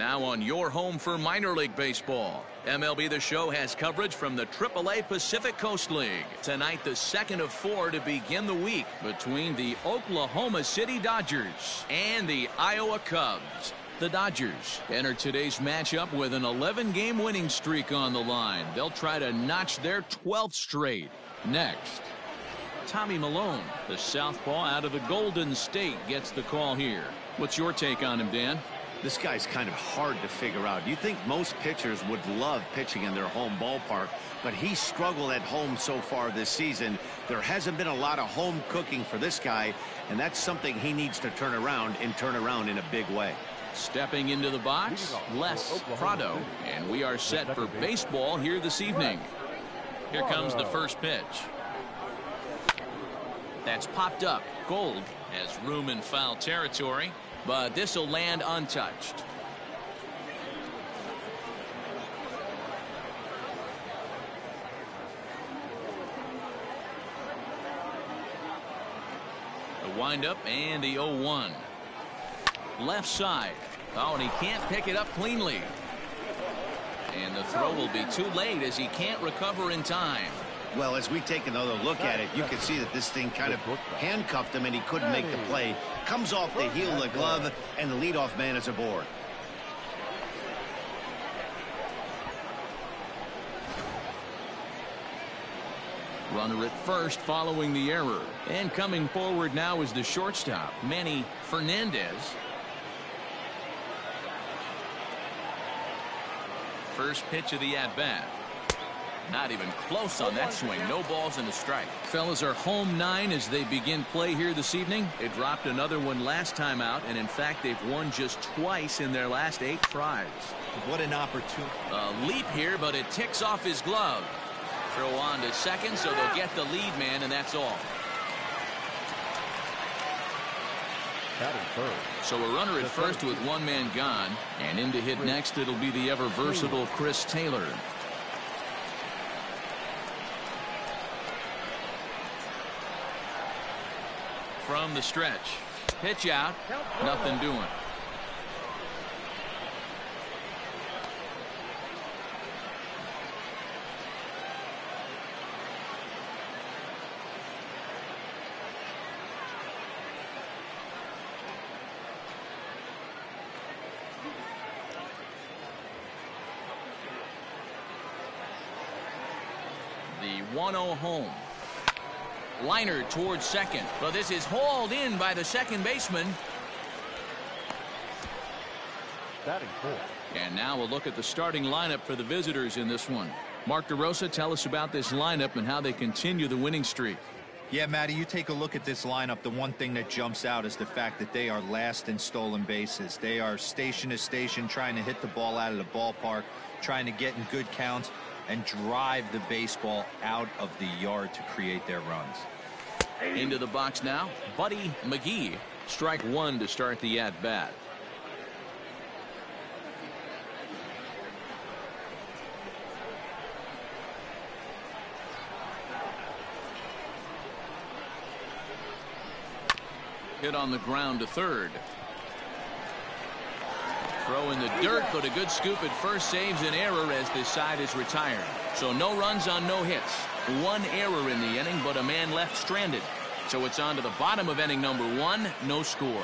Now on your home for minor league baseball. MLB The Show has coverage from the AAA Pacific Coast League. Tonight, the second of four to begin the week between the Oklahoma City Dodgers and the Iowa Cubs. The Dodgers enter today's matchup with an 11-game winning streak on the line. They'll try to notch their 12th straight. Next, Tommy Malone, the southpaw out of the Golden State, gets the call here. What's your take on him, Dan? This guy's kind of hard to figure out. You think most pitchers would love pitching in their home ballpark, but he struggled at home so far this season. There hasn't been a lot of home cooking for this guy, and that's something he needs to turn around and turn around in a big way. Stepping into the box, Les Prado, and we are set for baseball here this evening. Here comes the first pitch. That's popped up. Gold has room in foul territory but this will land untouched. The windup and the 0-1. Left side. Oh, and he can't pick it up cleanly. And the throw will be too late as he can't recover in time. Well, as we take another look at it, you can see that this thing kind of handcuffed him and he couldn't make the play. Comes off the heel of the glove, and the leadoff man is aboard. Runner at first following the error. And coming forward now is the shortstop, Manny Fernandez. First pitch of the at-bat. Not even close on that swing. No balls in a strike. Fellas are home nine as they begin play here this evening. They dropped another one last time out, and in fact, they've won just twice in their last eight tries. What an opportunity. A leap here, but it ticks off his glove. Throw on to second, so they'll get the lead man, and that's all. So a runner at first with one man gone, and in to hit next, it'll be the ever versatile Chris Taylor. From the stretch. Pitch out. Nothing doing. The 1-0 home. Liner towards second. But this is hauled in by the second baseman. Batting four. And now we'll look at the starting lineup for the visitors in this one. Mark DeRosa, tell us about this lineup and how they continue the winning streak. Yeah, Matty, you take a look at this lineup. The one thing that jumps out is the fact that they are last in stolen bases. They are station to station trying to hit the ball out of the ballpark, trying to get in good counts and drive the baseball out of the yard to create their runs. Into the box now, Buddy McGee. Strike one to start the at-bat. Hit on the ground to third. Throw in the dirt, but a good scoop at first saves an error as this side is retired. So no runs on no hits. One error in the inning, but a man left stranded. So it's on to the bottom of inning number one, no score.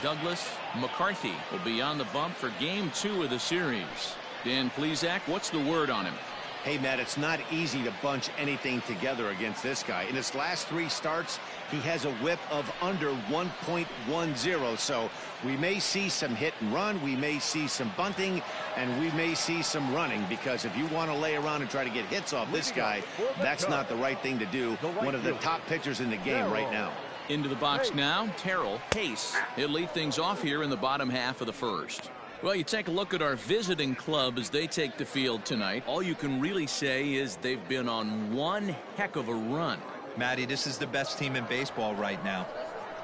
Douglas McCarthy will be on the bump for game two of the series. Dan Plesac, what's the word on him? Hey, Matt, it's not easy to bunch anything together against this guy. In his last three starts, he has a whip of under 1.10. So we may see some hit and run. We may see some bunting, and we may see some running because if you want to lay around and try to get hits off this guy, that's not the right thing to do. One of the top pitchers in the game right now. Into the box now, Terrell Pace. He'll lead things off here in the bottom half of the first. Well, you take a look at our visiting club as they take the field tonight. All you can really say is they've been on one heck of a run. Matty, this is the best team in baseball right now.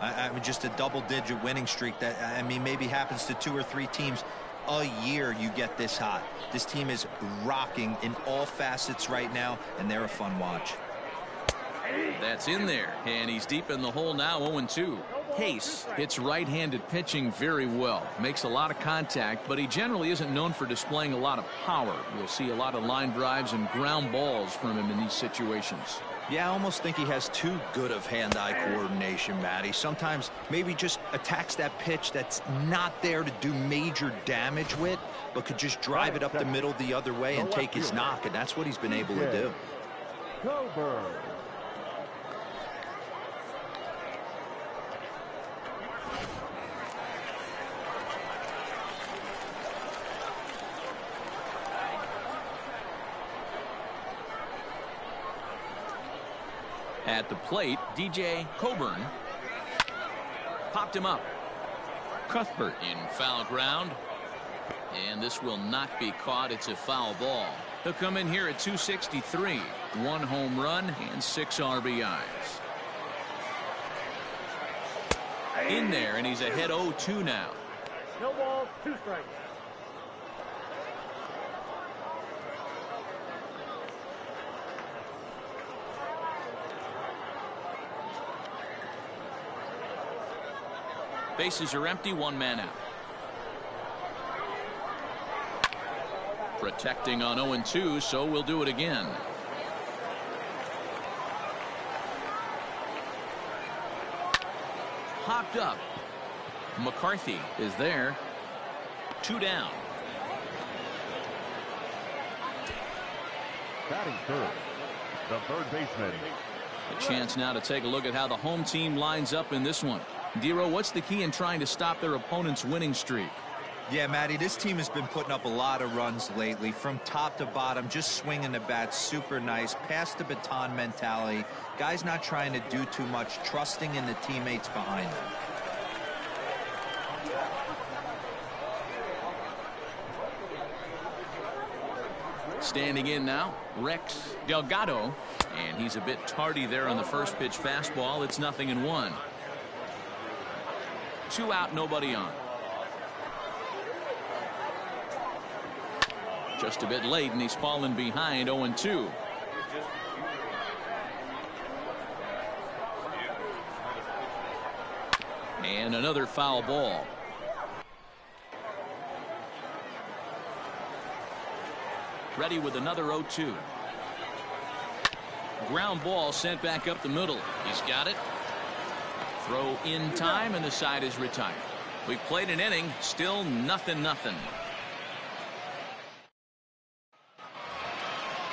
I, I mean, just a double-digit winning streak that, I mean, maybe happens to two or three teams a year you get this hot. This team is rocking in all facets right now, and they're a fun watch. That's in there, and he's deep in the hole now, 0-2. Pace hits right-handed pitching very well. Makes a lot of contact, but he generally isn't known for displaying a lot of power. You'll see a lot of line drives and ground balls from him in these situations. Yeah, I almost think he has too good of hand-eye coordination, Matty. Sometimes maybe just attacks that pitch that's not there to do major damage with, but could just drive it up the middle the other way and take his knock, and that's what he's been able to do. Coburn. At the plate, DJ Coburn popped him up. Cuthbert in foul ground. And this will not be caught. It's a foul ball. He'll come in here at 263. One home run and six RBIs. In there, and he's ahead 0-2 now. No two strikes. Bases are empty, one man out. Protecting on 0-2, so we'll do it again. Hopped up. McCarthy is there. Two down. Batting third, the third baseman. A chance now to take a look at how the home team lines up in this one. Dero, what's the key in trying to stop their opponent's winning streak? Yeah, Matty, this team has been putting up a lot of runs lately from top to bottom, just swinging the bat super nice, pass the baton mentality. Guys not trying to do too much, trusting in the teammates behind them. Standing in now, Rex Delgado, and he's a bit tardy there on the first pitch fastball. It's nothing in one. Two out, nobody on. Just a bit late, and he's fallen behind 0-2. And another foul ball. Ready with another 0-2. Ground ball sent back up the middle. He's got it. Throw in time, and the side is retired. We've played an inning, still nothing, nothing.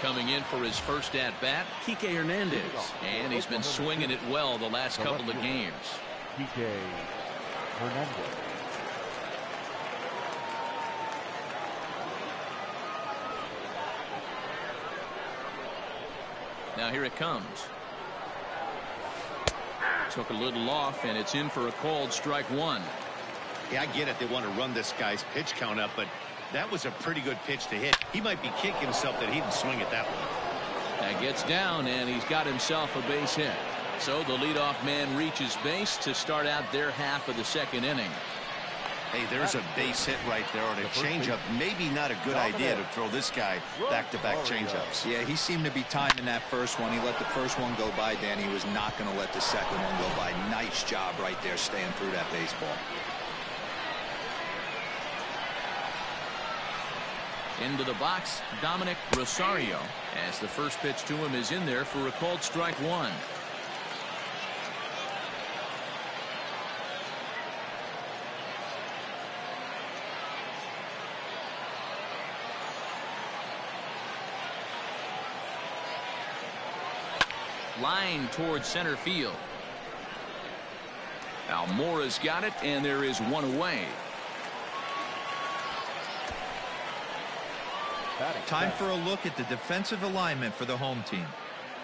Coming in for his first at bat, Kike Hernandez, and he's been swinging it well the last couple of games. Kike Hernandez. Now here it comes. Took a little off, and it's in for a called strike one. Yeah, I get it. They want to run this guy's pitch count up, but that was a pretty good pitch to hit. He might be kicking himself that he didn't swing it that way. That gets down, and he's got himself a base hit. So the leadoff man reaches base to start out their half of the second inning. Hey, there's a base hit right there on a changeup. Maybe not a good idea to throw this guy back-to-back -back changeups. Yeah, he seemed to be timing that first one. He let the first one go by, Dan. He was not going to let the second one go by. Nice job right there staying through that baseball. Into the box, Dominic Rosario, as the first pitch to him is in there for a called strike one. Line towards center field. Almora's got it, and there is one away. Time for a look at the defensive alignment for the home team.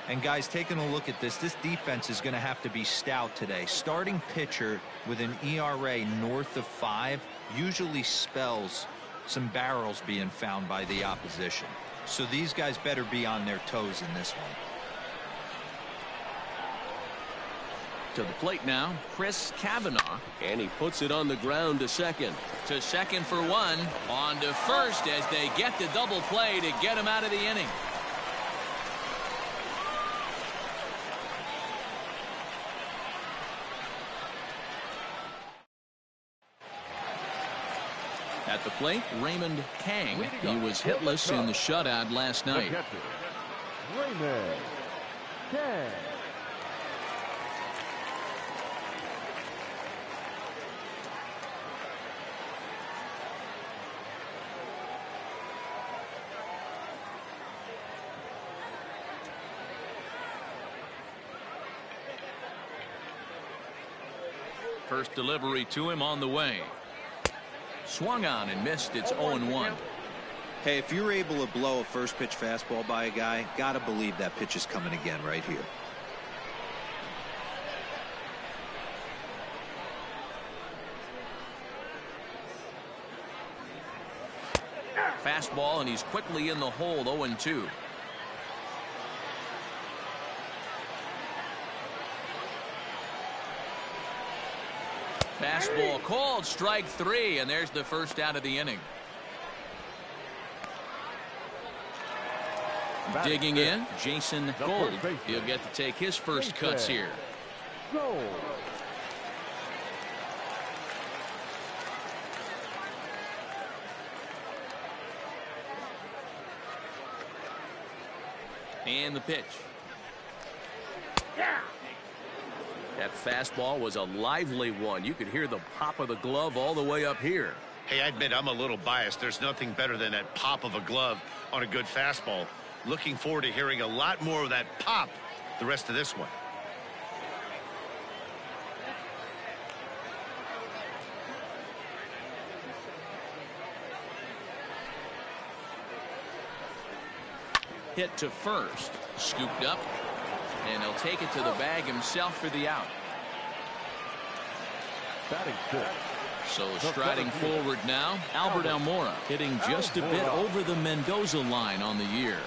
And guys, taking a look at this, this defense is going to have to be stout today. Starting pitcher with an ERA north of five usually spells some barrels being found by the opposition. So these guys better be on their toes in this one. To the plate now, Chris Kavanaugh. And he puts it on the ground to second. To second for one. On to first as they get the double play to get him out of the inning. At the plate, Raymond Kang. He was hitless in the shutout last night. Raymond Kang. First delivery to him on the way. Swung on and missed. It's 0-1. Hey, if you're able to blow a first pitch fastball by a guy, gotta believe that pitch is coming again right here. Fastball, and he's quickly in the hole 0-2. Fastball called strike three and there's the first out of the inning. Digging in Jason Gold. He'll get to take his first cuts here. Gold. And the pitch. That fastball was a lively one. You could hear the pop of the glove all the way up here. Hey, I admit I'm a little biased. There's nothing better than that pop of a glove on a good fastball. Looking forward to hearing a lot more of that pop the rest of this one. Hit to first. Scooped up. And he'll take it to the bag himself for the out. Batting six. So striding forward now, Albert Almora hitting just a bit over the Mendoza line on the year.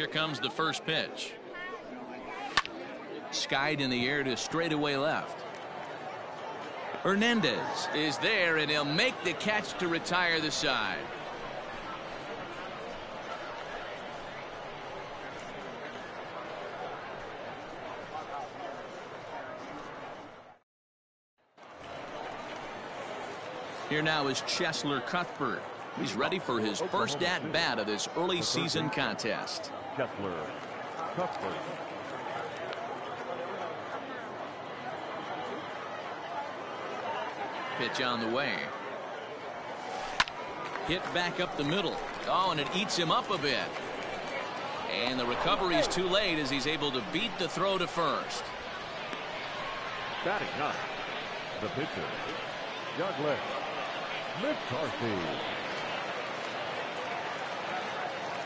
Here comes the first pitch. Skied in the air to straightaway left. Hernandez is there and he'll make the catch to retire the side. Here now is Cheslor Cuthbert. He's ready for his first at bat of this early season contest. Cheslor. Cuthbert. Pitch on the way. Hit back up the middle. Oh, and it eats him up a bit. And the recovery is too late as he's able to beat the throw to first. Batting ninth. The pitcher. Douglas McCarthy.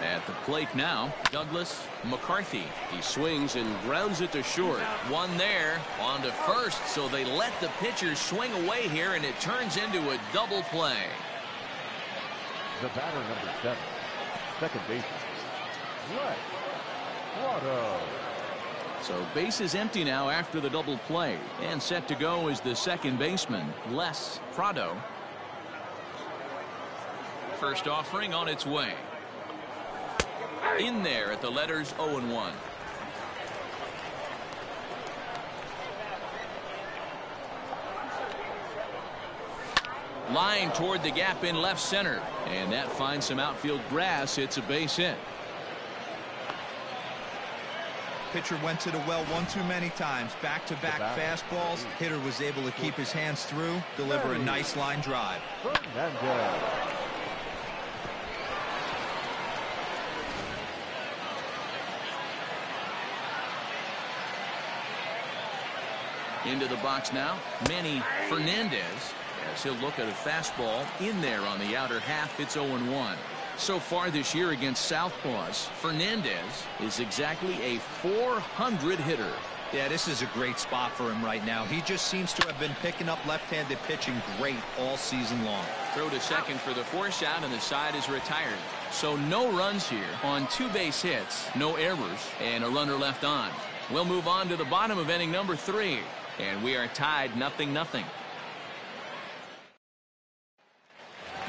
At the plate now, Douglas McCarthy. He swings and grounds it to short. One there, on to first, so they let the pitcher swing away here, and it turns into a double play. The batter number seven, second Second baseman. Lex Prado. So base is empty now after the double play. And set to go is the second baseman, Les Prado. First offering on its way. In there at the letters 0 and 1. Line toward the gap in left center. And that finds some outfield grass. It's a base hit. Pitcher went to the well one too many times. Back-to-back batter. fastballs. Hitter was able to keep his hands through, deliver a nice line drive. Into the box now, Manny Fernandez. As he'll look at a fastball in there on the outer half, it's 0-1. So far this year against Southpaws, Fernandez is exactly a 400 hitter. Yeah, this is a great spot for him right now. He just seems to have been picking up left-handed pitching great all season long. Throw to second for the force out, and the side is retired. So no runs here on two base hits, no errors, and a runner left on. We'll move on to the bottom of inning number three, and we are tied nothing nothing.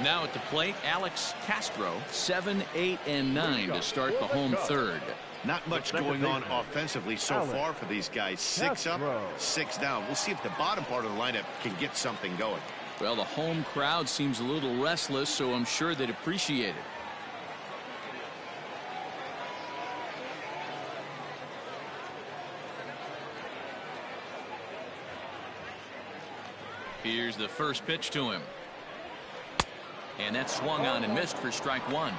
Now at the plate, Alex Castro, 7, 8, and 9 to start the home third. Not much going on offensively so far for these guys. Six up, six down. We'll see if the bottom part of the lineup can get something going. Well, the home crowd seems a little restless, so I'm sure they'd appreciate it. Here's the first pitch to him. And that swung on and missed for strike one.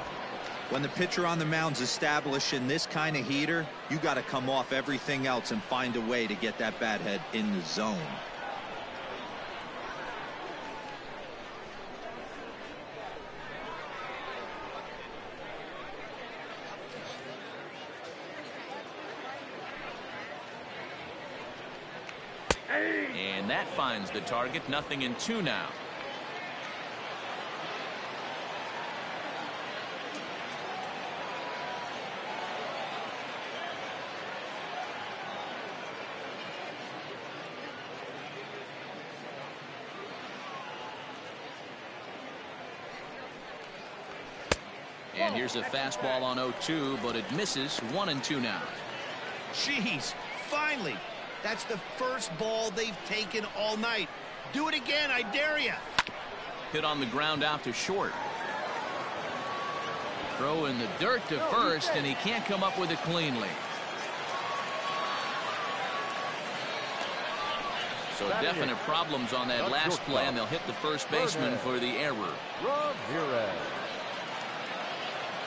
When the pitcher on the mound's establishing this kind of heater, you got to come off everything else and find a way to get that bat head in the zone. And that finds the target. Nothing in two now. And here's a fastball on 0-2, but it misses. One and two now. Jeez, finally. That's the first ball they've taken all night. Do it again, I dare you. Hit on the ground out to short. Throw in the dirt to first, and he can't come up with it cleanly. So definite problems on that last play, and they'll hit the first baseman for the error. Ramirez.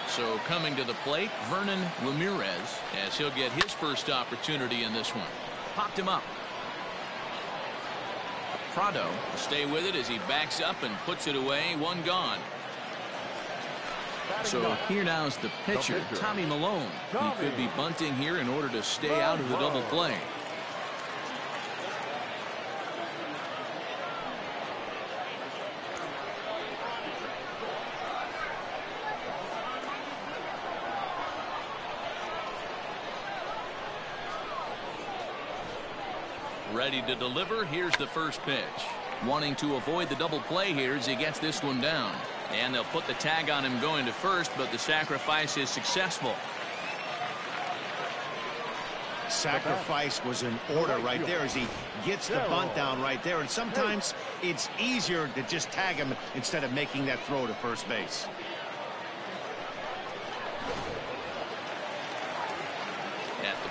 So coming to the plate, Vernon Ramirez, as he'll get his first opportunity in this one. Popped him up. Prado will stay with it as he backs up and puts it away. One gone. So here now is the pitcher, Tommy Malone. He could be bunting here in order to stay out of the double play. Ready to deliver. Here's the first pitch. Wanting to avoid the double play here as he gets this one down. And they'll put the tag on him going to first, but the sacrifice is successful. Sacrifice was in order right there as he gets the bunt down right there. And sometimes it's easier to just tag him instead of making that throw to first base.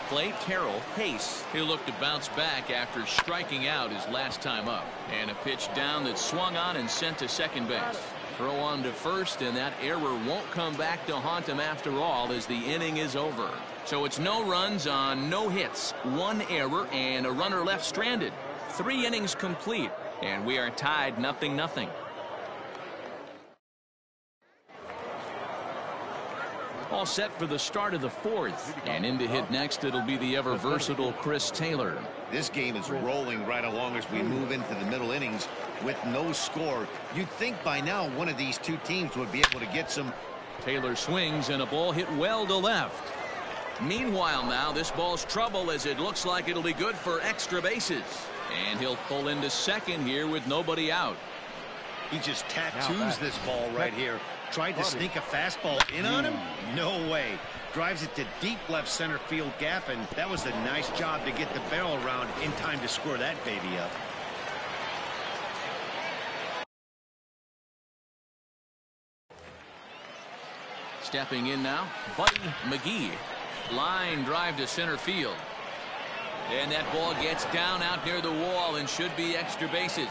At plate, Terrell Pace. He'll look to bounce back after striking out his last time up. And a pitch down that swung on and sent to second base. Throw on to first, and that error won't come back to haunt him after all as the inning is over. So it's no runs on no hits, one error, and a runner left stranded. Three innings complete, and we are tied nothing nothing. All set for the start of the fourth. And in to hit next, it'll be the ever versatile Chris Taylor. This game is rolling right along as we move into the middle innings with no score. You'd think by now one of these two teams would be able to get some. Taylor swings and a ball hit well to left. Meanwhile now this ball's trouble as it looks like it'll be good for extra bases. And he'll pull into second here with nobody out. He just tattoos this ball right here. Tried to sneak a fastball in on him? No way. Drives it to deep left center field gap, and that was a nice job to get the barrel around in time to score that baby up. Stepping in now, Buddy McGee. Line drive to center field. And that ball gets down out near the wall and should be extra bases.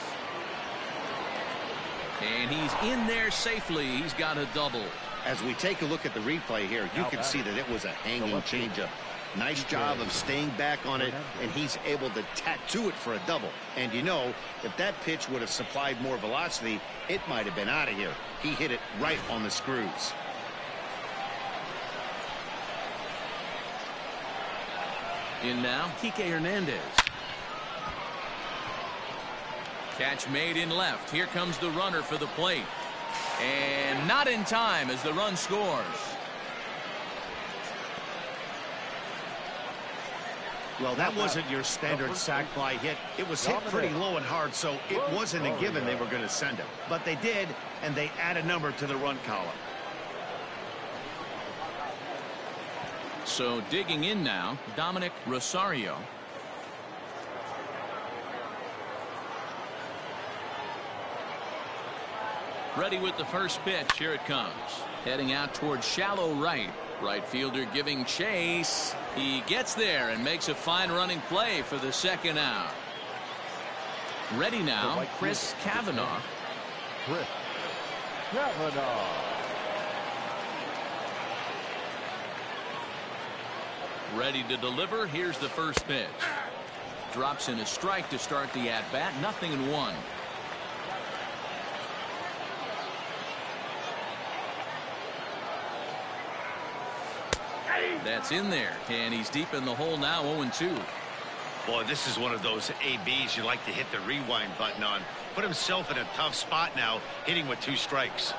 And he's in there safely. He's got a double. As we take a look at the replay here, you can see that it was a hanging changeup. Nice job of staying back on it, and he's able to tattoo it for a double. And you know, if that pitch would have supplied more velocity, it might have been out of here. He hit it right on the screws. In now, Kike Hernandez. Catch made in left. Here comes the runner for the plate. And not in time as the run scores. Well, that wasn't your standard sac fly hit. It was hit pretty low and hard, so it wasn't a given they were going to send him. But they did, and they add a number to the run column. So digging in now, Dominic Rosario. Ready with the first pitch. Here it comes. Heading out towards shallow right. Right fielder giving chase. He gets there and makes a fine running play for the second out. Ready now, Chris Kavanaugh. Chris Kavanaugh. Ready to deliver. Here's the first pitch. Drops in a strike to start the at bat. Nothing in one. That's in there. And he's deep in the hole now 0-2. Boy, this is one of those ABs you like to hit the rewind button on. Put himself in a tough spot now, hitting with two strikes.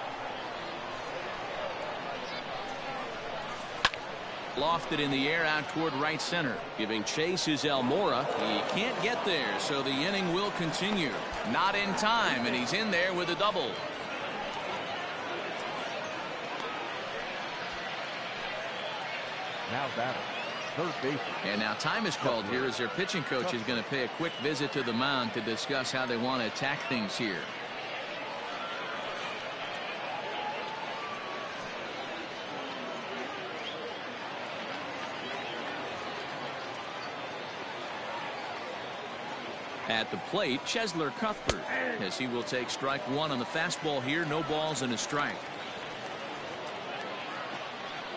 Lofted in the air out toward right center. Giving chase is Almora. He can't get there, so the inning will continue. Not in time, and he's in there with a double. Now batting. Third. And now time is called here as their pitching coach is going to pay a quick visit to the mound to discuss how they want to attack things here. At the plate, Cheslor Cuthbert, as he will take strike one on the fastball here. No balls and a strike.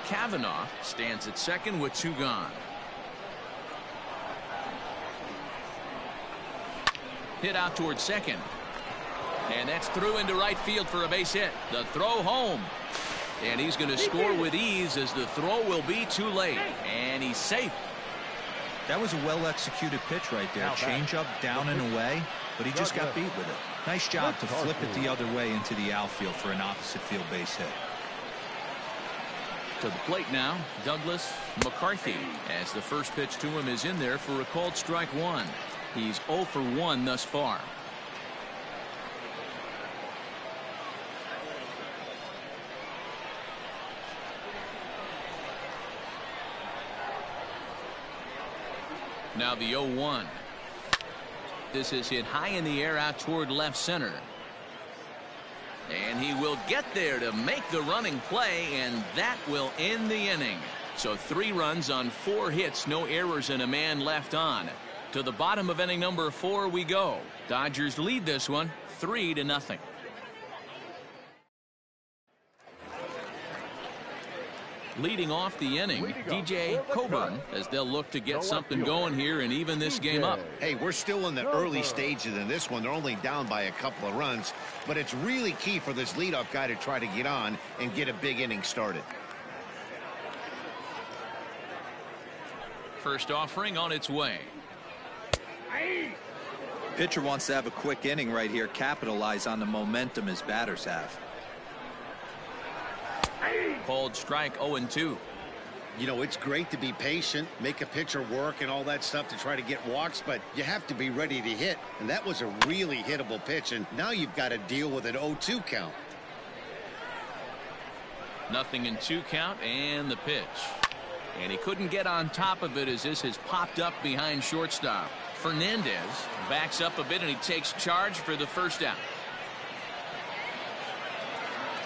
Kavanaugh stands at second with two gone. Hit out towards second. And that's through into right field for a base hit. The throw home. And he's going to score with ease as the throw will be too late. And he's safe. That was a well-executed pitch right there. Change up down and away, but he just got beat with it. Nice job to flip it the other way into the outfield for an opposite field base hit. To the plate now, Douglas McCarthy, as the first pitch to him is in there for a called strike one. He's 0 for 1 thus far. Now the 0-1. This is hit high in the air out toward left center. And he will get there to make the running play, and that will end the inning. So three runs on four hits, no errors, and a man left on. To the bottom of inning number four we go. Dodgers lead this one three to nothing. Leading off the inning, DJ Coburn, as they'll look to get something going here and even this game up. Hey, we're still in the early stages in this one. They're only down by a couple of runs, but it's really key for this leadoff guy to try to get on and get a big inning started. First offering on its way. Pitcher wants to have a quick inning right here, capitalize on the momentum his batters have. Called strike 0-2. You know, it's great to be patient, make a pitcher work and all that stuff to try to get walks, but you have to be ready to hit. And that was a really hittable pitch, and now you've got to deal with an 0-2 count. Nothing in two count and the pitch. And he couldn't get on top of it as this has popped up behind shortstop. Fernandez backs up a bit and he takes charge for the first out.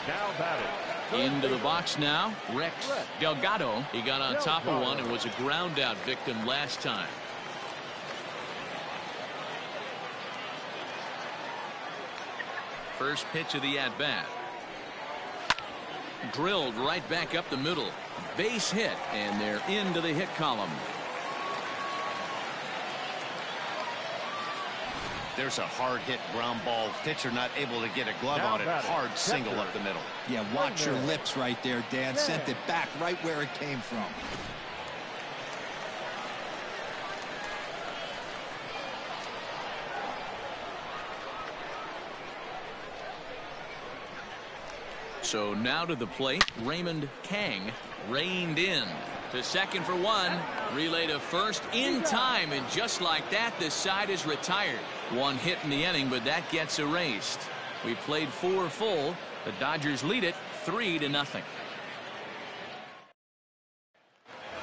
Now batting. Into the box now, Rex Delgado. He got on top of one and was a ground out victim last time. First pitch of the at bat. Drilled right back up the middle. Base hit, and they're into the hit column. There's a hard hit ground ball. Pitcher not able to get a glove now on it. Hard single up the middle. Yeah, watch your lips right there, Dan. Sent it back right where it came from. So now to the plate, Raymond Kang reined in to second for one. Relay to first in time, and just like that, the side is retired. One hit in the inning, but that gets erased. We played four full. The Dodgers lead it three to nothing.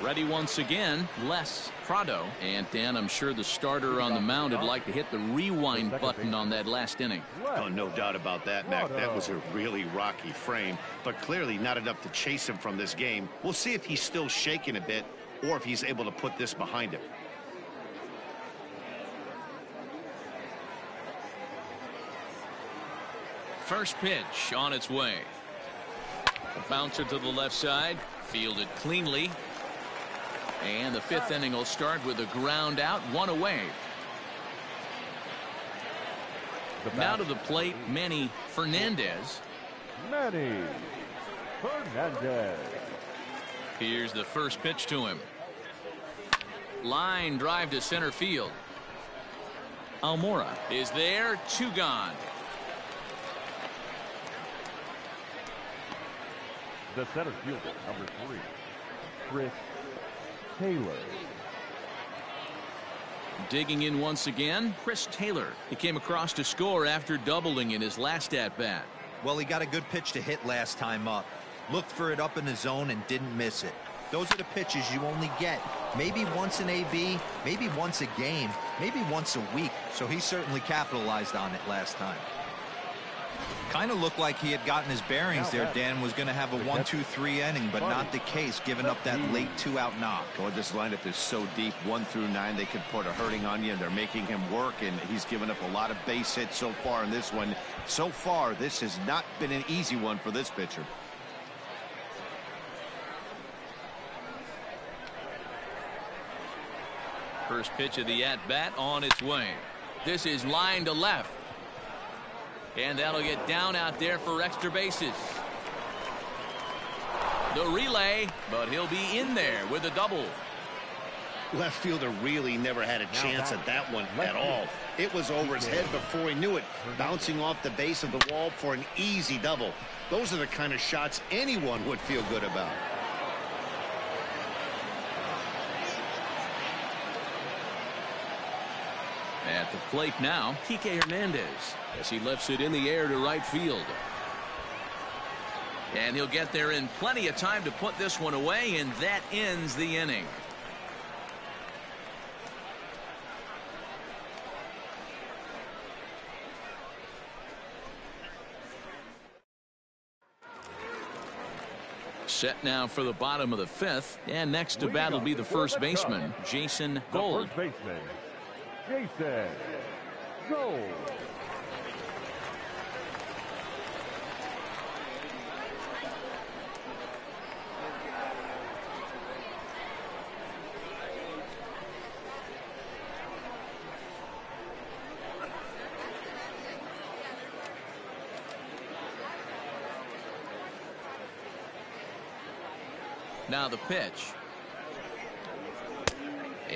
Ready once again, Les Prado. And Dan, I'm sure the starter on the mound would like to hit the rewind button on that last inning. Oh, no doubt about that, Mac. That was a really rocky frame, but clearly not enough to chase him from this game. We'll see if he's still shaking a bit or if he's able to put this behind him. First pitch on its way. A bouncer to the left side, fielded cleanly. And the fifth inning will start with a ground out, one away. Now to the plate, Manny Fernandez. Manny Fernandez. Here's the first pitch to him. Line drive to center field. Almora is there, two gone. The center fielder, number three, Chris Taylor. Digging in once again, Chris Taylor. He came across to score after doubling in his last at bat. Well, he got a good pitch to hit last time up. Looked for it up in the zone and didn't miss it. Those are the pitches you only get. Maybe once an AB, maybe once a game, maybe once a week. So he certainly capitalized on it last time. Kind of looked like he had gotten his bearings there. Dan was going to have a one, two, three inning, but not the case, giving up that late two-out knock. Oh, this lineup is so deep, one through nine, they could put a hurting on you, and they're making him work, and he's given up a lot of base hits so far in this one. So far, this has not been an easy one for this pitcher. First pitch of the at-bat on its way. This is line to left. And that'll get down out there for extra bases. The relay, but he'll be in there with a double. Left fielder really never had a chance at that one at all. It was over his head before he knew it, bouncing off the base of the wall for an easy double. Those are the kind of shots anyone would feel good about. At the plate now, Kike Hernandez as he lifts it in the air to right field. And he'll get there in plenty of time to put this one away, and that ends the inning. Set now for the bottom of the fifth, and next to bat will be the first baseman, Jason Gold. Jason Gold. Now the pitch.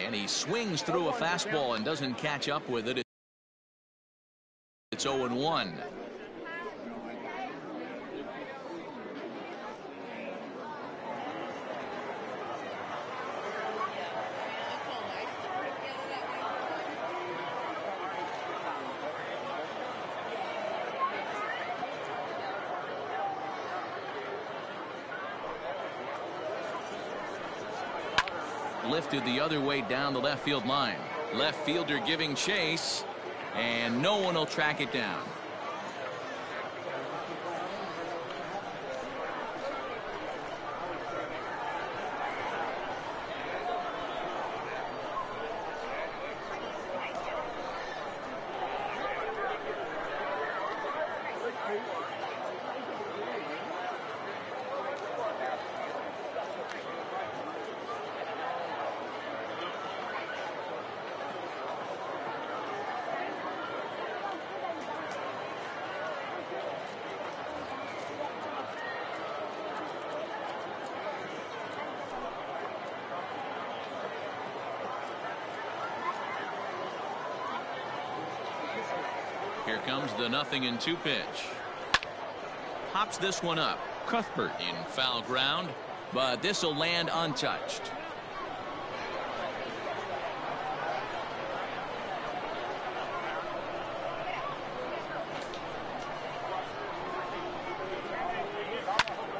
And he swings through a fastball and doesn't catch up with it. It's 0 1. the other way down the left field line. Left fielder giving chase, and no one will track it down. Here comes the nothing in two pitch. pops this one up. Cuthbert in foul ground, but this will land untouched.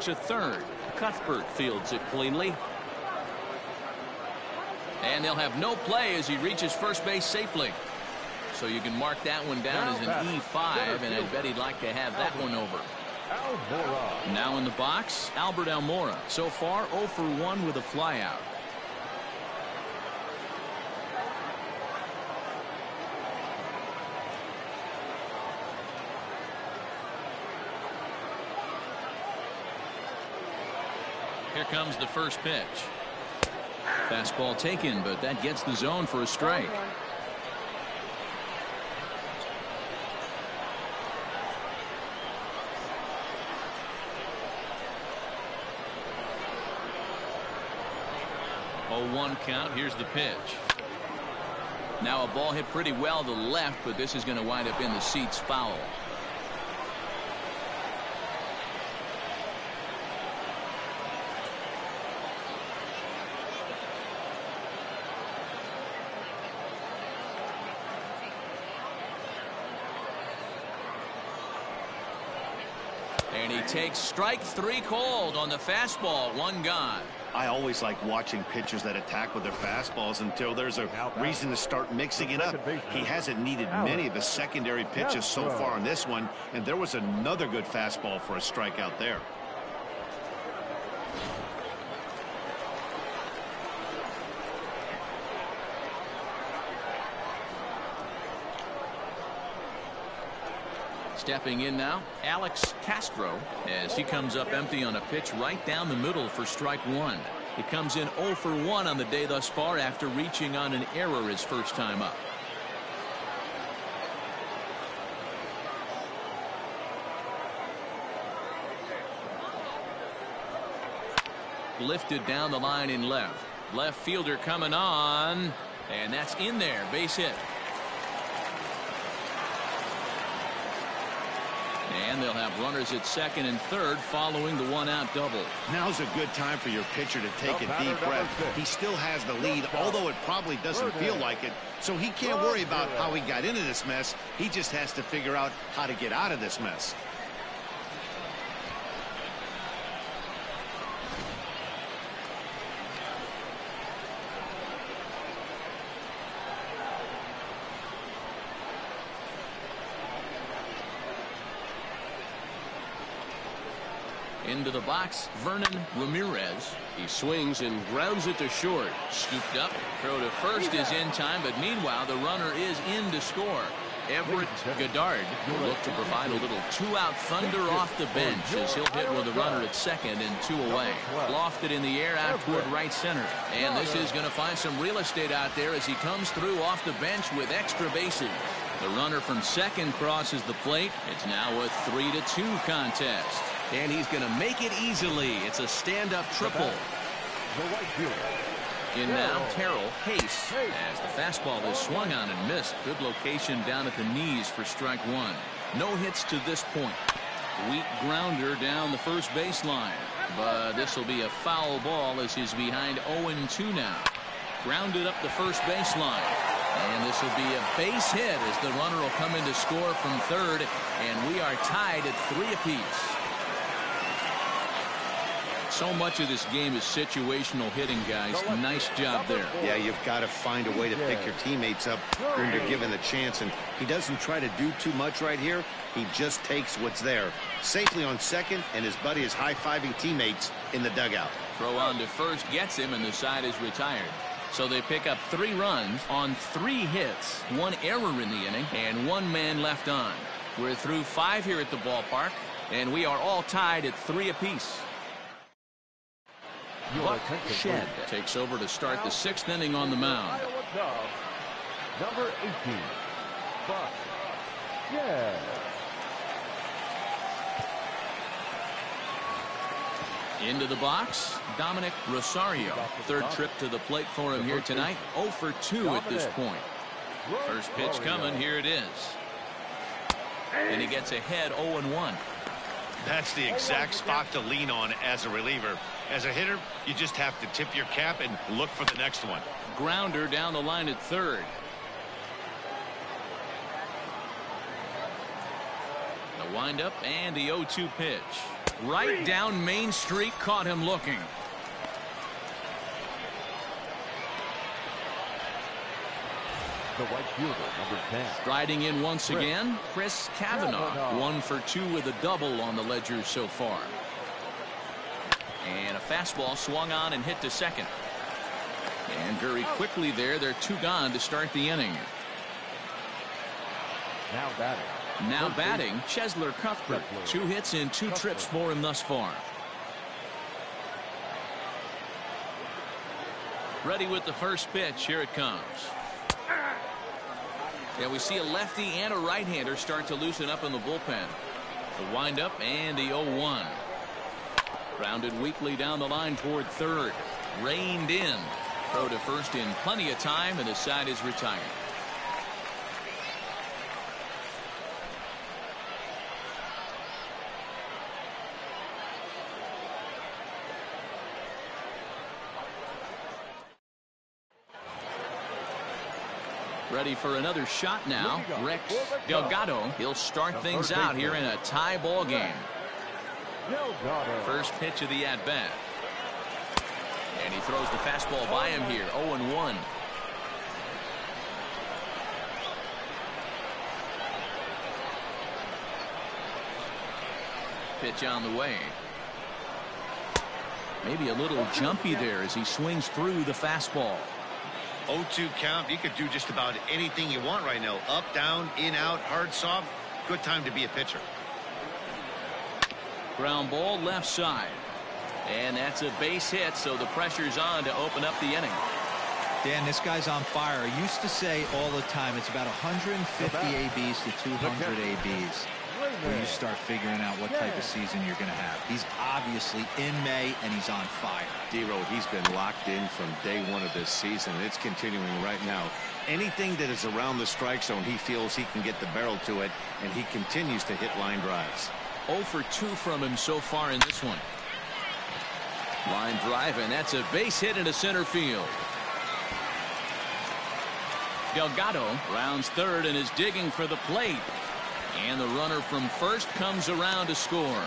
To third, Cuthbert fields it cleanly. And they'll have no play as he reaches first base safely. So you can mark that one down as an E5, and I bet he'd like to have that one over. Almora. Now in the box, Albert Almora. So far, 0 for 1 with a flyout. Here comes the first pitch. Fastball taken, but that gets the zone for a strike. Oh, one count. Here's the pitch. Now a ball hit pretty well to the left, but this is going to wind up in the seats foul. Takes strike three cold on the fastball. One gone. I always like watching pitchers that attack with their fastballs until there's a reason to start mixing it up. He hasn't needed many of the secondary pitches so far on this one, and there was another good fastball for a strikeout there. Stepping in now, Alex Castro, as he comes up empty on a pitch right down the middle for strike one. He comes in 0 for 1 on the day thus far after reaching on an error his first time up. Lifted down the line in left. Left fielder coming on. And that's in there. Base hit. And they'll have runners at second and third following the one out double. Now's a good time for your pitcher to take a deep breath. He still has the lead, although it probably doesn't feel like it. So he can't worry about how he got into this mess. He just has to figure out how to get out of this mess. Into the box, Vernon Ramirez. He swings and grounds it to short. Scooped up. Throw to first is in time, but meanwhile, the runner is in to score. Everett Goddard will look to provide a little two-out thunder off the bench as he'll hit with a runner at second and two away. Lofted in the air out toward right center. And this is going to find some real estate out there as he comes through off the bench with extra bases. The runner from second crosses the plate. It's now a 3 to two contest. And he's going to make it easily. It's a stand-up triple. The right fielder. In now, Terrell Pace, as the fastball is swung on and missed. Good location down at the knees for strike one. No hits to this point. Weak grounder down the first baseline. But this will be a foul ball as he's behind 0-2 now. Grounded up the first baseline. And this will be a base hit as the runner will come in to score from third. And we are tied at three apiece. So much of this game is situational hitting, guys. Nice job there. Yeah, you've got to find a way to pick your teammates up when you're given the chance. And he doesn't try to do too much right here. He just takes what's there. Safely on second, and his buddy is high-fiving teammates in the dugout. Throw on to first gets him, and the side is retired. So they pick up three runs on three hits, one error in the inning, and one man left on. We're through five here at the ballpark, and we are all tied at three apiece. Buck Shed takes over to start the sixth inning on the mound. Number 18, Buck Shed. Into the box, Dominic Rosario. Third trip to the plate for him here tonight. 0 for 2 at this point. First pitch coming. Here it is. And he gets ahead 0 1. That's the exact spot to lean on as a reliever. As a hitter, you just have to tip your cap and look for the next one. Grounder down the line at third. The windup and the 0-2 pitch. Right down Main Street, caught him looking. The right fielder, number 10. Striding in once again, Chris Kavanagh. One for two with a double on the ledger so far. And a fastball swung on and hit to second. And very oh. quickly there, they're two gone to start the inning. Now batting. Now batting, Cheslor Cuthbert. Two hits in two trips for him thus far. Ready with the first pitch. Here it comes. Yeah, we see a lefty and a right-hander start to loosen up in the bullpen. The windup and the 0-1. Grounded weakly down the line toward third. Reined in. Throw to first in plenty of time, and the side is retired. Ready for another shot now. Rex Delgado. He'll start things out here in a tie ball game. First pitch of the at-bat. And he throws the fastball by him here. 0-1. Pitch on the way. Maybe a little jumpy there as he swings through the fastball. 0-2 count. You could do just about anything you want right now. Up, down, in, out, hard, soft. Good time to be a pitcher. Ground ball left side. And that's a base hit, so the pressure's on to open up the inning. Dan, this guy's on fire. I used to say all the time it's about 150 ABs to 200 ABs when you start figuring out what type of season you're going to have. He's obviously in May and he's on fire. D-Road, he's been locked in from day one of this season. It's continuing right now. Anything that is around the strike zone, he feels he can get the barrel to it, and he continues to hit line drives. 0 for 2 from him so far in this one. Line drive, and that's a base hit into center field. Delgado rounds third and is digging for the plate. And the runner from first comes around to score.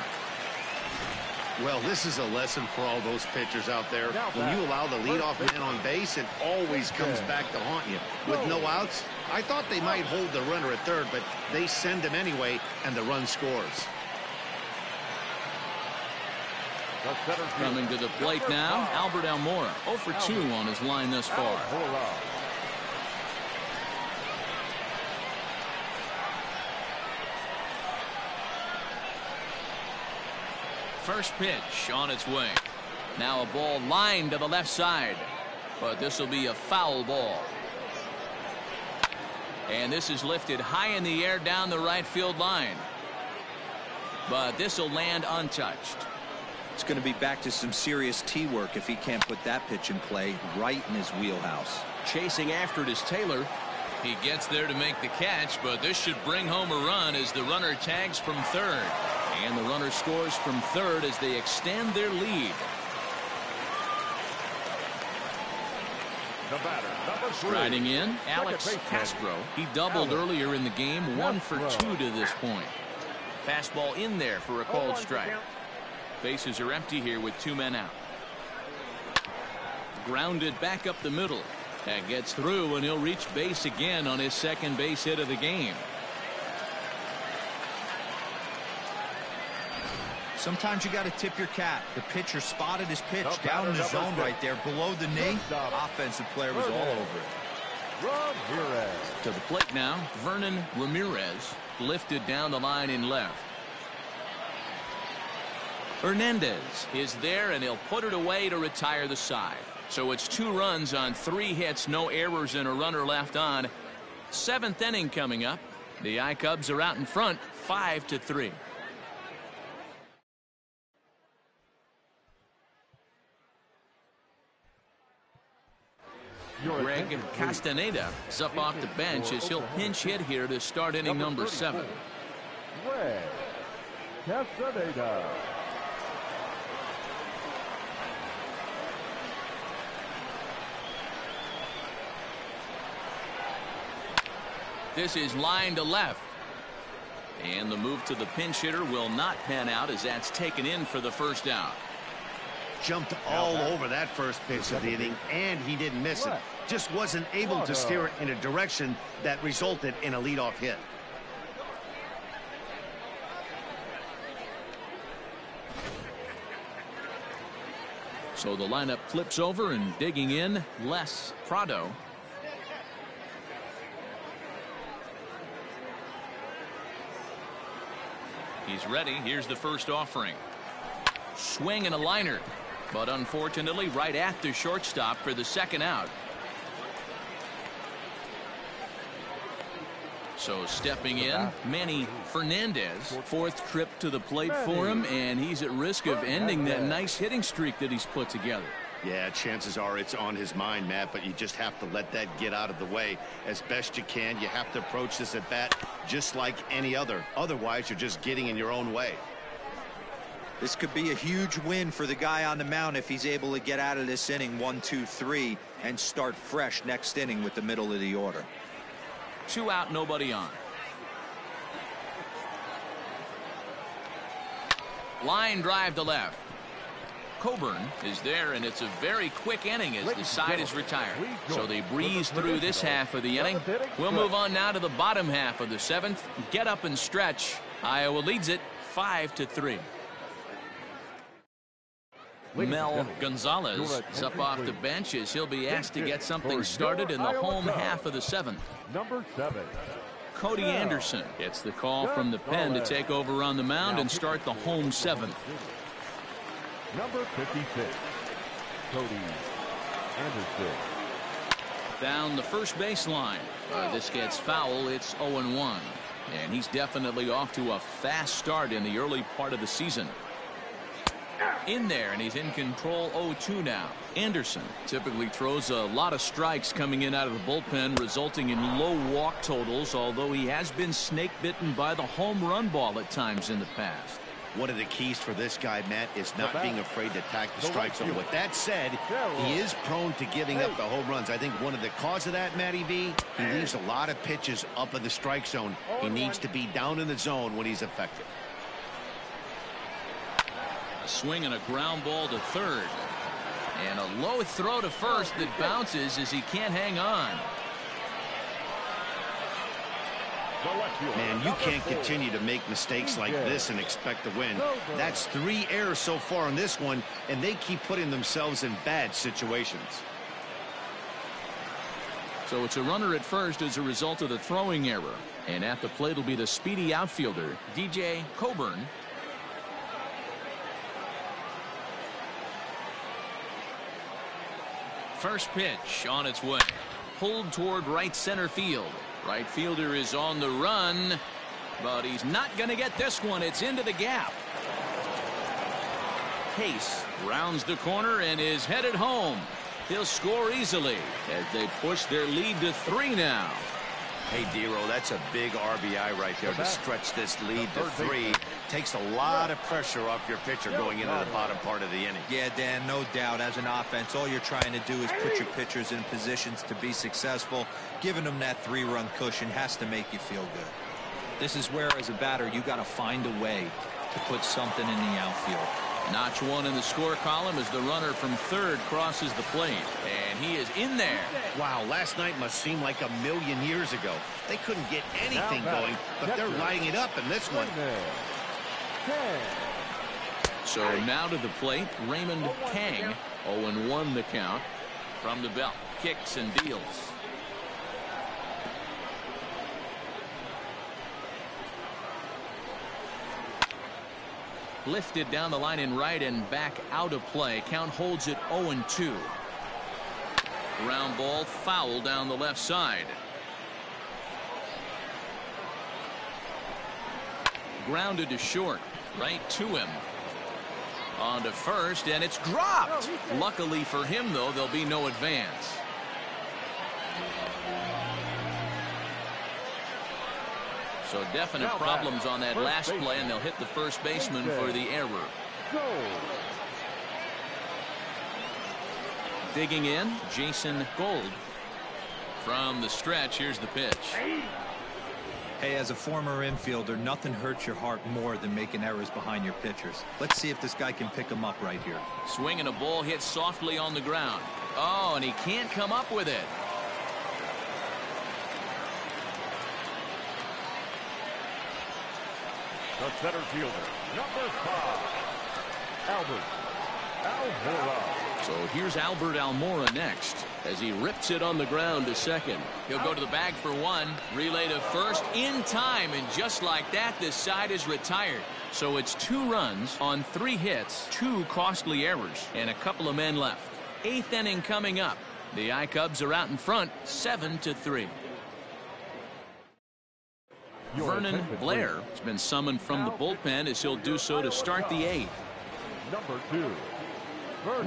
Well, this is a lesson for all those pitchers out there. When you allow the leadoff man on base, it always comes back to haunt you. With no outs, I thought they might hold the runner at third, but they send him anyway, and the run scores. The center fielder. Coming to the plate now, Albert Almora. 0 for 2 on his line thus far. First pitch on its way. Now a ball lined to the left side. But this will be a foul ball. And this is lifted high in the air down the right field line. But this will land untouched. It's going to be back to some serious T work if he can't put that pitch in play right in his wheelhouse. Chasing after it is Taylor. He gets there to make the catch, but this should bring home a run as the runner tags from third. And the runner scores from third as they extend their lead. The batter, number three. Riding in, Alex Castro. He doubled Alex earlier in the game, one for two to this point. Fastball in there for a called strike. Bases are empty here with two men out. Grounded back up the middle. That gets through, and he'll reach base again on his second base hit of the game. Sometimes you got to tip your cap. The pitcher spotted his pitch The down in the zone six. right there below the knee. Shortstop. Offensive player was all over it. Ramirez. To the plate now, Vernon Ramirez lifted down the line in left. Hernandez is there, and he'll put it away to retire the side. So it's two runs on three hits, no errors, and a runner left on. Seventh inning coming up. The I Cubs are out in front, five to three. Greg. Castaneda is up off the bench as he'll pinch hit here to start inning number seven. Greg Castaneda. This is line to left. And the move to the pinch hitter will not pan out as that's taken in for the first out. Jumped all over that first pitch of the inning, and he didn't miss it. Just wasn't able to steer it in a direction that resulted in a leadoff hit. So the lineup flips over and digging in, Les Prado. He's ready. Here's the first offering. Swing and a liner. But unfortunately, right at the shortstop for the second out. So stepping in, Manny Fernandez. Fourth trip to the plate for him, and he's at risk of ending that nice hitting streak that he's put together. Yeah, chances are it's on his mind, Matt, but you just have to let that get out of the way as best you can. You have to approach this at bat just like any other. Otherwise, you're just getting in your own way. This could be a huge win for the guy on the mound if he's able to get out of this inning one, two, three, and start fresh next inning with the middle of the order. Two out, nobody on. Line drive to left. Coburn is there, and it's a very quick inning as the side is retired. So they breeze through this half of the inning. We'll move on now to the bottom half of the seventh. Get up and stretch. Iowa leads it 5 to 3. Mel Gonzalez is up off the bench as he'll be asked to get something started in the home half of the seventh. Number seven. Cody Anderson gets the call from the pen to take over on the mound and start the home seventh. Number 56. Cody Anderson. Down the first baseline. Uh, this gets foul. It's 0-1. And he's definitely off to a fast start in the early part of the season. In there, and he's in control 0-2 now. Anderson typically throws a lot of strikes coming in out of the bullpen, resulting in low walk totals, although he has been snake bitten by the home run ball at times in the past. One of the keys for this guy, Matt, is not being afraid to attack the strike zone. With that said, he is prone to giving up the home runs. I think one of the cause of that, Matty V, he leaves a lot of pitches up in the strike zone. He needs to be down in the zone when he's effective. A swing and a ground ball to third. And a low throw to first that bounces as he can't hang on. Man, you can't continue to make mistakes like this and expect to win. That's three errors so far on this one, and they keep putting themselves in bad situations. So it's a runner at first as a result of the throwing error. And at the plate will be the speedy outfielder, DJ Coburn. First pitch on its way. Pulled toward right center field. Right fielder is on the run, but he's not going to get this one. It's into the gap. Case rounds the corner and is headed home. He'll score easily as they push their lead to three now. Hey, Dero, that's a big RBI right there to stretch this lead to three. Takes a lot of pressure off your pitcher going into the bottom part of the inning. Yeah, Dan, no doubt. As an offense, all you're trying to do is put your pitchers in positions to be successful. Giving them that three-run cushion has to make you feel good. This is where, as a batter, you got to find a way to put something in the outfield. Notch one in the score column as the runner from third crosses the plate. And he is in there. Wow, last night must seem like a million years ago. They couldn't get anything going, but they're lighting it up in this one. So now to the plate, Raymond Kang. 0-1 the count. From the belt, kicks and deals. Lifted down the line in right and back out of play. Count holds it 0-2. Round ball foul down the left side. Grounded to short. Right to him. On to first, and it's dropped. Oh, Luckily for him, though, there'll be no advance. So definite problems on that last play, and they'll hit the first baseman for the error. Digging in, Jason Gold. From the stretch, here's the pitch. Hey, as a former infielder, nothing hurts your heart more than making errors behind your pitchers. Let's see if this guy can pick them up right here. Swinging a ball hit softly on the ground. Oh, and he can't come up with it. The center fielder, number five, Albert Almora. So here's Albert Almora next as he rips it on the ground to second. He'll go to the bag for one, relay to first in time, and just like that, this side is retired. So it's two runs on three hits, two costly errors, and a couple of men left. Eighth inning coming up. The I Cubs are out in front, seven to three. Vernon Blair has been summoned from the bullpen as he'll do so to start the eighth. Number two.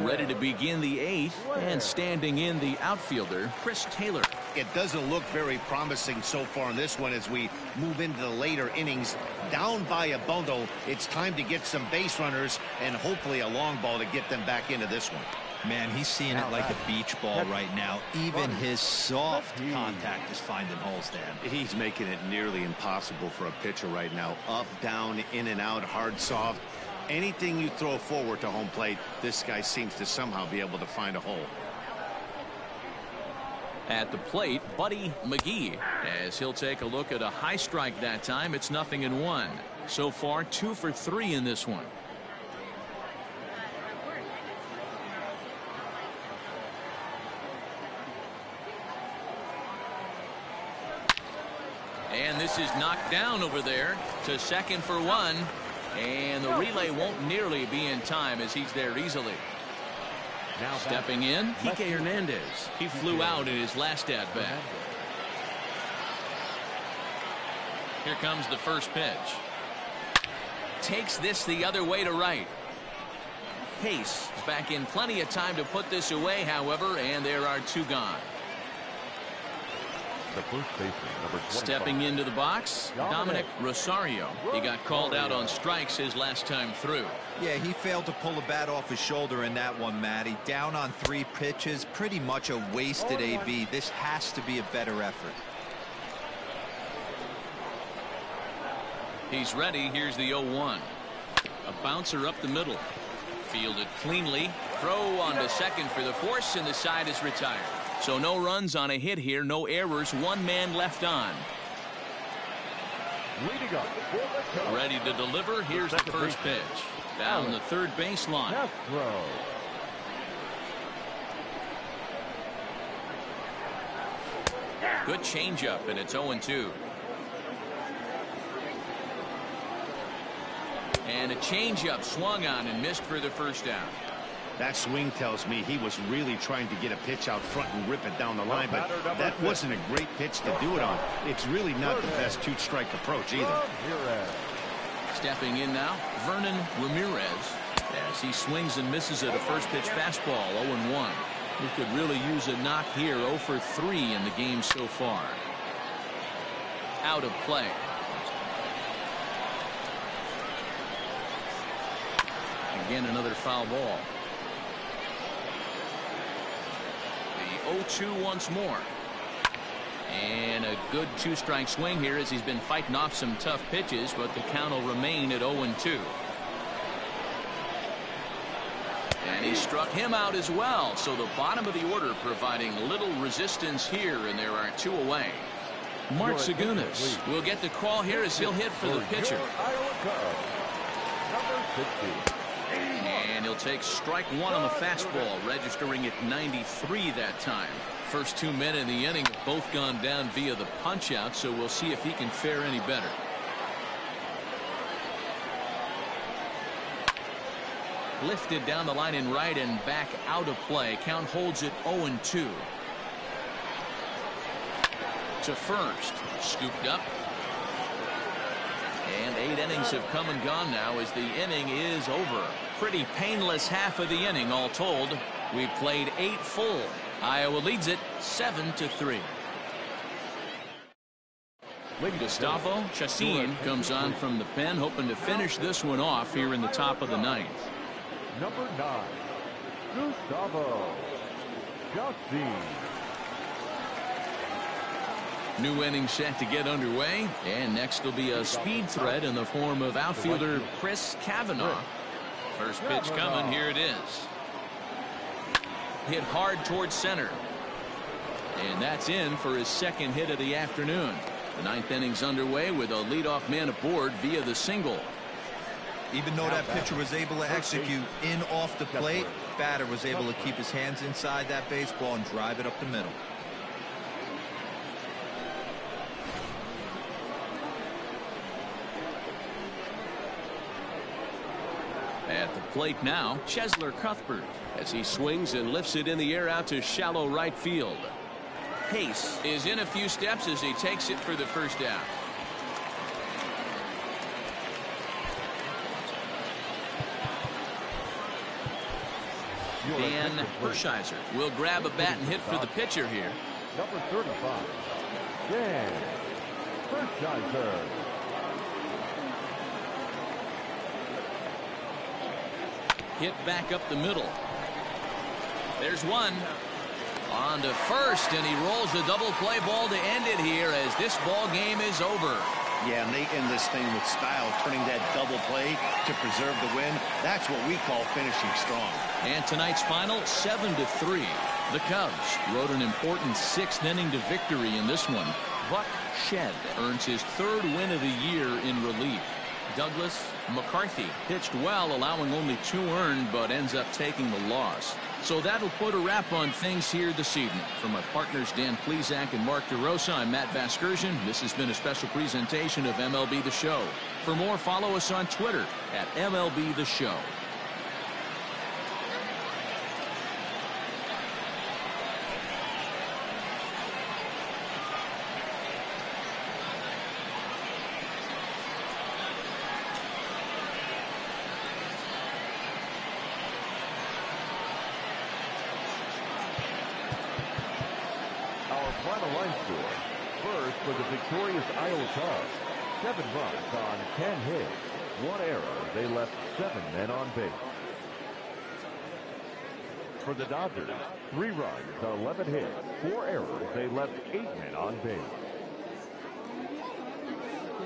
Ready to begin the eighth and standing in the outfielder, Chris Taylor. It doesn't look very promising so far in this one as we move into the later innings. Down by a bundle, it's time to get some base runners and hopefully a long ball to get them back into this one. Man, he's seeing it like a beach ball right now. Even his soft contact is finding holes, Dan. He's making it nearly impossible for a pitcher right now. Up, down, in and out, hard, soft. Anything you throw forward to home plate, this guy seems to somehow be able to find a hole. At the plate, Buddy McGee, as he'll take a look at a high strike that time. It's nothing in one. So far, two for three in this one. And this is knocked down over there to second for one. And the relay won't nearly be in time as he's there easily. Now Stepping in, Kike Hernandez. He flew out in his last at bat. Here comes the first pitch. Takes this the other way to right. Pace is back in plenty of time to put this away, however, and there are two gone. The first baseman, number 25. Stepping into the box, Dominic Rosario. He got called out on strikes his last time through. Yeah, he failed to pull the bat off his shoulder in that one, Matty. Down on three pitches, pretty much a wasted oh, AB. This has to be a better effort. He's ready. Here's the 0-1. A bouncer up the middle. Fielded cleanly. Throw on to second for the force, and the side is retired. So no runs on a hit here. No errors. One man left on. Leading up for the Cubs, Ready to deliver. Here's the first pitch. Down the third baseline. Good changeup, and it's 0-2. And a changeup swung on and missed for the first out. That swing tells me he was really trying to get a pitch out front and rip it down the line, but that wasn't a great pitch to do it on. It's really not the best two-strike approach either. Stepping in now, Vernon Ramirez. As he swings and misses at a first pitch fastball, 0-1. He could really use a knock here, 0 for 3 in the game so far. Out of play. Again, another foul ball. The 0-2 once more. And a good two-strike swing here as he's been fighting off some tough pitches, but the count will remain at 0-2. And he struck him out as well. So the bottom of the order providing little resistance here, and there are two away. Mark Sagunas will get the call here as he'll hit for the pitcher. Your Iowa Cubs, number 60. He'll take strike one on the fastball, registering at 93 that time. First two men in the inning have both gone down via the punch out, so we'll see if he can fare any better. Lifted down the line in right and back out of play. Count holds it 0-2. To first. Scooped up. And eight innings have come and gone now as the inning is over. Pretty painless half of the inning all told. We've played eight full. Iowa leads it seven to three. Gustavo Chacin comes on from the pen, hoping to finish this one off here in the top of the ninth. Number nine, Gustavo Chacin. New inning set to get underway. And next will be a speed threat in the form of outfielder Chris Kavanagh. First pitch coming. Here it is. Hit hard towards center. And that's in for his second hit of the afternoon. The ninth inning's underway with a leadoff man aboard via the single. Even though that pitcher was able to execute in off the plate, batter was able to keep his hands inside that baseball and drive it up the middle. At the plate now, Cheslor Cuthbert as he swings and lifts it in the air out to shallow right field. Pace is in a few steps as he takes it for the first out. Dan Hershiser will grab a bat and hit for the pitcher here. Number 35, Dan Hershiser. Hit back up the middle. There's one. On to first, and he rolls the double play ball to end it here as this ball game is over. Yeah, and they end this thing with style, turning that double play to preserve the win. That's what we call finishing strong. And tonight's final, 7 to 3. The Cubs rode an important sixth inning to victory in this one. Buck Shedd earns his third win of the year in relief. Douglas McCarthy pitched well, allowing only two earned, but ends up taking the loss. So that'll put a wrap on things here this evening. From my partners Dan Plesac and Mark DeRosa, I'm Matt Vasgersian. This has been a special presentation of MLB The Show. For more, follow us on Twitter at MLB The Show. Our final line score. First for the victorious Iowa Cubs. Seven runs on ten hits. One error. They left seven men on base. For the Dodgers, three runs, 11 hits, four errors. They left eight men on base.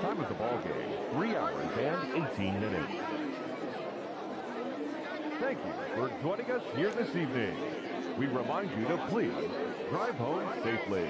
Time of the ball game, three hours and 18 minutes. Thank you for joining us here this evening. We remind you to please drive home safely.